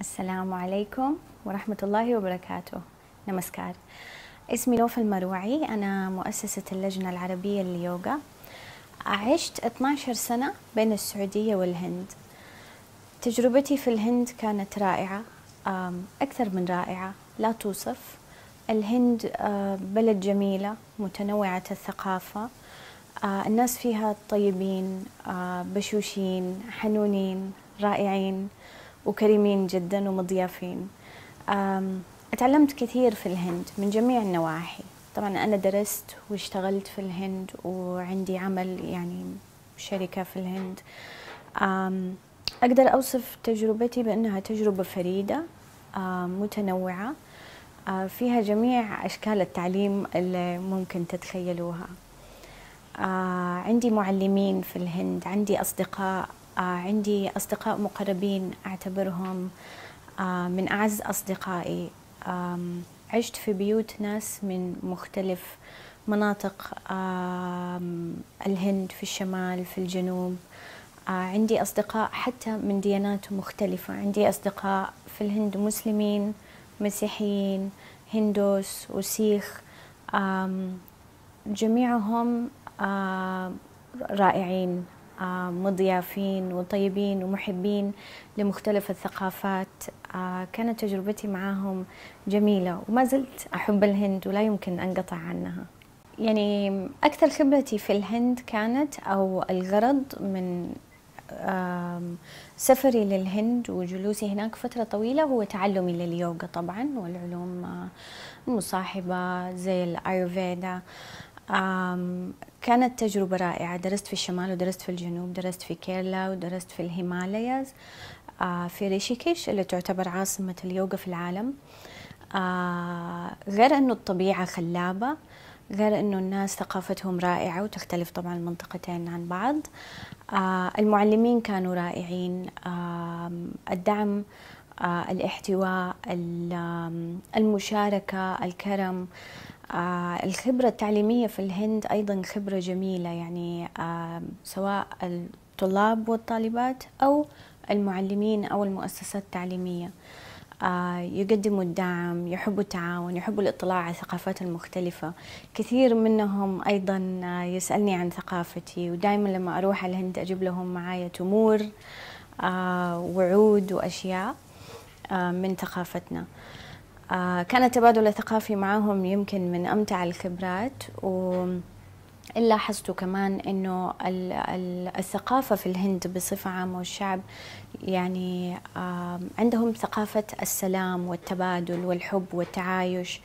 السلام عليكم ورحمة الله وبركاته. نمسكار. اسمي لوف المروعي أنا مؤسسة اللجنة العربية لليوغا. عشت 12 سنة بين السعودية والهند. تجربتي في الهند كانت رائعة أكثر من رائعة. لا توصف. الهند بلد جميلة متنوعة الثقافة. الناس فيها طيبين بشوشين حنونين رائعين. وكريمين جدا ومضيافين. تعلمت كثير في الهند من جميع النواحي. طبعا أنا درست واشتغلت في الهند وعندي عمل يعني شركة في الهند. أقدر أوصف تجربتي بأنها تجربة فريدة متنوعة. فيها جميع أشكال التعليم اللي ممكن تتخيلوها. عندي معلمين في الهند عندي أصدقاء. عندي أصدقاء مقربين أعتبرهم من أعز أصدقائي. عشت في بيوت ناس من مختلف مناطق الهند في الشمال في الجنوب. عندي أصدقاء حتى من ديانات مختلفة. عندي أصدقاء في الهند مسلمين مسيحيين هندوس وسيخ. جميعهم رائعين. مضيافين وطيبين ومحبين لمختلف الثقافات. كانت تجربتي معهم جميلة وما زلت أحب الهند ولا يمكن أنقطع عنها. يعني أكثر خبرتي في الهند كانت أو الغرض من سفري للهند وجلوسي هناك فترة طويلة هو تعلمي لليوغا طبعا والعلوم المصاحبة زي الآيurveda كانت تجربة رائعة. درست في الشمال ودرست في الجنوب درست في كيرلا ودرست في الهيمالاياز في ريشيكيش اللي تعتبر عاصمة اليوغا في العالم. غير أنه الطبيعة خلابة غير أنه الناس ثقافتهم رائعة وتختلف طبعا المنطقتين عن بعض. المعلمين كانوا رائعين. الدعم الاحتواء المشاركة الكرم. الخبرة التعليمية في الهند أيضا خبرة جميلة يعني سواء الطلاب والطالبات أو المعلمين أو المؤسسات التعليمية. يقدموا الدعم يحبوا التعاون يحبوا الاطلاع على الثقافات المختلفة. كثير منهم أيضا يسألني عن ثقافتي ودائما لما أروح الهند أجيب لهم معايا تمور وعود وأشياء من ثقافتنا. كان التبادل الثقافي معهم يمكن من أمتع الخبرات و لاحظت كمان إنه الثقافة في الهند بصفة عامة والشعب يعني عندهم ثقافة السلام والتبادل والحب والتعايش.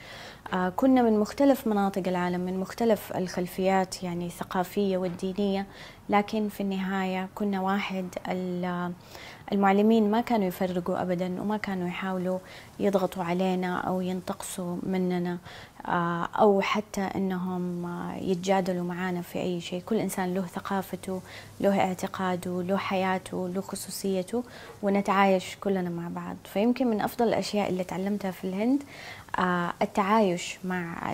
كنا من مختلف مناطق العالم من مختلف الخلفيات يعني الثقافية والدينية. لكن في النهاية كنا واحد المعلمين ما كانوا يفرقوا ابدا وما كانوا يحاولوا يضغطوا علينا أو ينتقصوا مننا أو حتى إنهم يتجادلوا معنا في أي شيء، كل إنسان له ثقافته، له اعتقاده، له حياته، له خصوصيته ونتعايش كلنا مع بعض، فيمكن من أفضل الأشياء اللي تعلمتها في الهند التعايش مع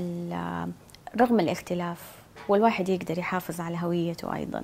رغم الاختلاف والواحد يقدر يحافظ على هويته أيضا.